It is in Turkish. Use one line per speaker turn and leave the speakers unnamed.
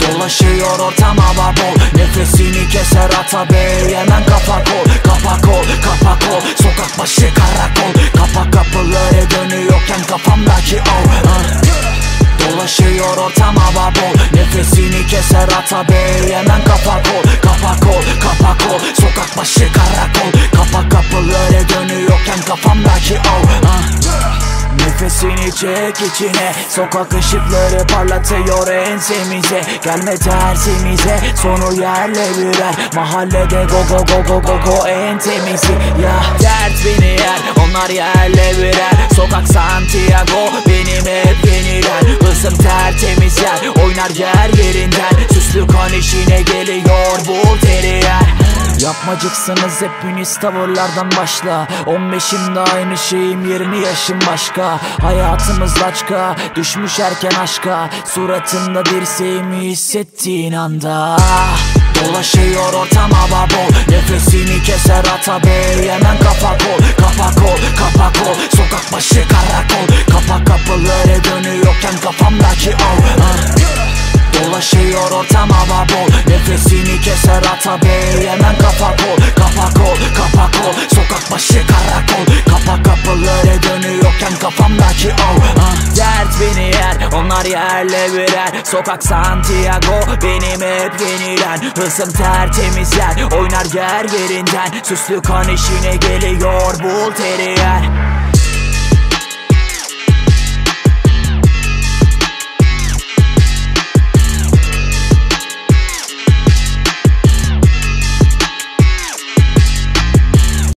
Dolaşıyor ortam hava bol. Nefesini keser ata bey Hemen kapak ol Kapak ol kapak ol. Sokak başı karakol keser ata bey Hemen kapak ol Kapak ol kapak ol Sokak başı karakol Kapak kapıları dönüyorken kafamdaki o ah. Nefesini çek içine Sokak ışıkları parlatıyor ensemize. Gelme tersimize Sonu yerle birer. Mahallede go go go go go go en temizi Ya. Dert beni yer Onlar yerle birer. Sokak Santiago Benim hep yeniler. Hızım tertemiz yer Oynar yer Yapmacıksınız hepiniz tavırlardan başla. 15'imde aynı şeyim 20 yaşım başka. Hayatımız laçka Düşmüş erken aşka. Suratında dirseğimi hissettiğin anda. Dolaşıyor ortam hava bol Nefesini keser ata bey Hemen kapak ol. Kapak ol kapak ol. Sokak başı karakol. Kapak kapıları dönüyorken kafamdaki o ah. Dolaşıyor ortam hava bol Nefesini keser ata bey Hemen kapak ol kapak ol kapak ol Sokak başı karakol Kapak kapıları dönüyorken kafamdaki o ah. Dert beni yer onlar yerle birer. Sokak Santiago benim hep yenilen. Hızım tertemiz yer oynar yer yerinden. Süslü kan işine geliyor bul teri yer